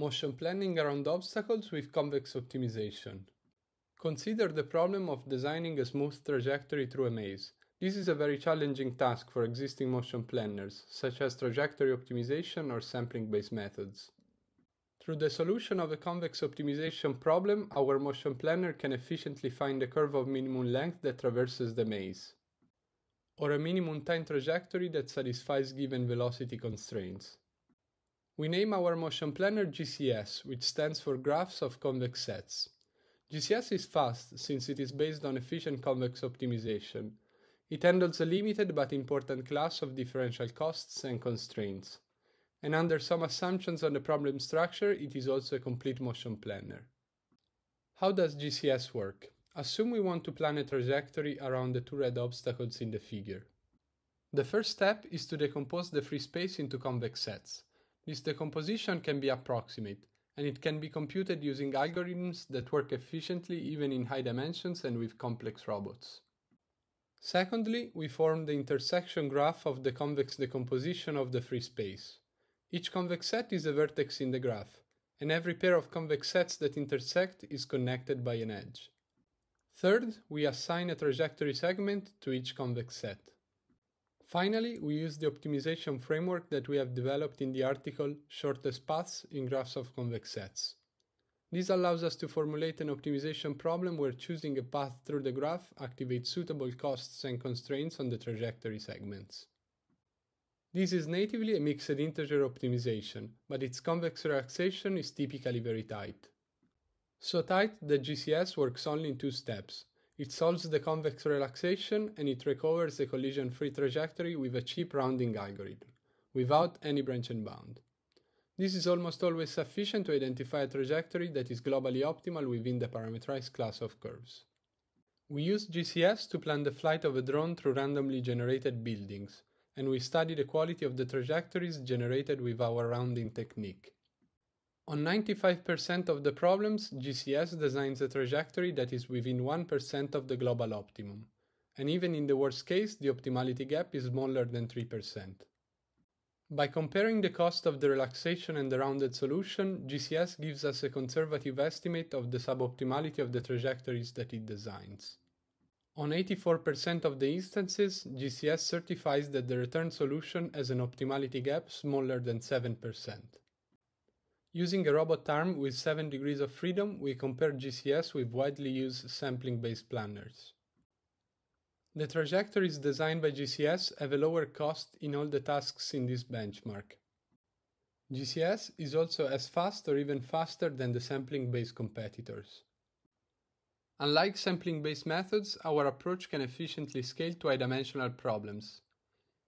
Motion planning around obstacles with convex optimization. Consider the problem of designing a smooth trajectory through a maze. This is a very challenging task for existing motion planners, such as trajectory optimization or sampling-based methods. Through the solution of a convex optimization problem, our motion planner can efficiently find a curve of minimum length that traverses the maze, or a minimum time trajectory that satisfies given velocity constraints. We name our motion planner GCS, which stands for Graphs of Convex Sets. GCS is fast since it is based on efficient convex optimization. It handles a limited but important class of differential costs and constraints and under some assumptions on the problem structure, it is also a complete motion planner. How does GCS work? Assume we want to plan a trajectory around the two red obstacles in the figure. The first step is to decompose the free space into convex sets. This decomposition can be approximate, and it can be computed using algorithms that work efficiently even in high dimensions and with complex robots. Secondly, we form the intersection graph of the convex decomposition of the free space. Each convex set is a vertex in the graph, and every pair of convex sets that intersect is connected by an edge. Third, we assign a trajectory segment to each convex set. Finally, we use the optimization framework that we have developed in the article Shortest Paths in Graphs of Convex Sets. This allows us to formulate an optimization problem where choosing a path through the graph activates suitable costs and constraints on the trajectory segments. This is natively a mixed integer optimization, but its convex relaxation is typically very tight. So tight that GCS works only in two steps. It solves the convex relaxation and it recovers the collision-free trajectory with a cheap rounding algorithm, without any branch and bound. This is almost always sufficient to identify a trajectory that is globally optimal within the parameterized class of curves. We use GCS to plan the flight of a drone through randomly generated buildings, and we study the quality of the trajectories generated with our rounding technique. On 95% of the problems, GCS designs a trajectory that is within 1% of the global optimum, and even in the worst case, the optimality gap is smaller than 3%. By comparing the cost of the relaxation and the rounded solution, GCS gives us a conservative estimate of the suboptimality of the trajectories that it designs. On 84% of the instances, GCS certifies that the return solution has an optimality gap smaller than 7%. Using a robot arm with 7 degrees of freedom, we compare GCS with widely used sampling-based planners. The trajectories designed by GCS have a lower cost in all the tasks in this benchmark. GCS is also as fast or even faster than the sampling-based competitors. Unlike sampling-based methods, our approach can efficiently scale to high-dimensional problems.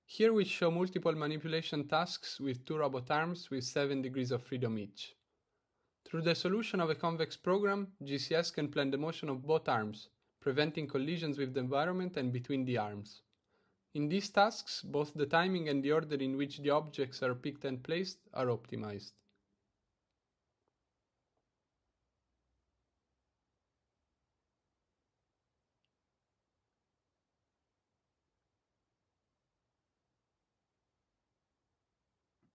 Here we show multiple manipulation tasks with two robot arms with 7 degrees of freedom each. Through the solution of a convex program, GCS can plan the motion of both arms, preventing collisions with the environment and between the arms. In these tasks, both the timing and the order in which the objects are picked and placed are optimized.